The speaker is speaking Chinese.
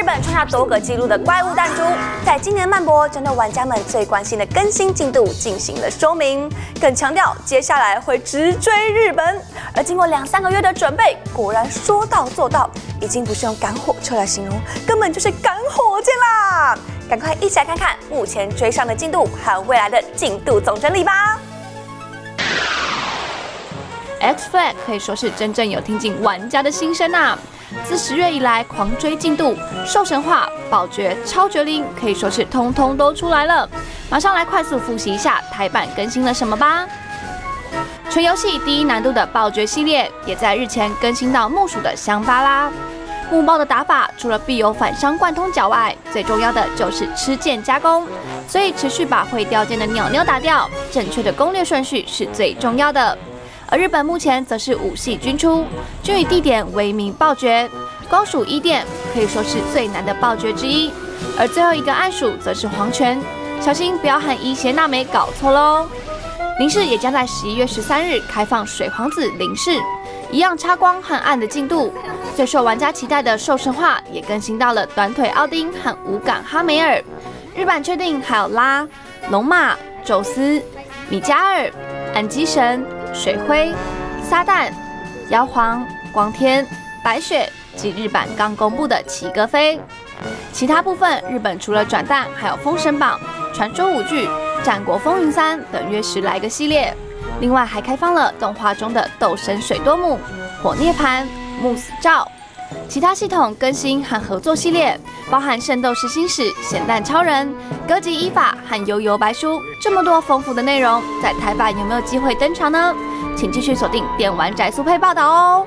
日本创下多个纪录的怪物弹珠，在今年漫博针对玩家们最关心的更新进度进行了说明，更强调接下来会直追日本。而经过两三个月的准备，果然说到做到，已经不是用赶火车来形容，根本就是赶火箭啦！赶快一起来看看目前追上的进度和未来的进度总整理吧。X Flag 可以说是真正有听进玩家的心声呐！自十月以来狂追进度，兽神话、宝爵、超绝灵可以说是通通都出来了。马上来快速复习一下台版更新了什么吧。全游戏第一难度的暴绝系列也在日前更新到木薯的香巴拉。木豹的打法除了必有反伤贯通脚外，最重要的就是吃剑加攻，所以持续把会掉剑的鸟鸟打掉，正确的攻略顺序是最重要的。而日本目前则是五系均出，均以地点为名暴绝，光属一殿可以说是最难的暴绝之一，而最后一个暗属则是黄泉，小心不要和伊邪那美搞错喽。林氏也将在十一月十三日开放水皇子林氏，一样插光和暗的进度。最受玩家期待的兽神话也更新到了短腿奥丁和无感哈梅尔，日版确定还有拉龙马、宙斯、米加尔、安基神。水灰、撒旦、妖皇、光天、白雪及日版刚公布的齐格飞，其他部分日本除了转蛋，还有封神榜、传说舞剧、战国风云三等约十来个系列，另外还开放了动画中的斗神水多木、火涅槃、木死照。其他系统更新和合作系列，包含《圣斗士星矢》《咸蛋超人》《歌吉依法》和《悠悠白书》，这么多丰富的内容，在台版有没有机会登场呢？请继续锁定电玩宅速配报道哦。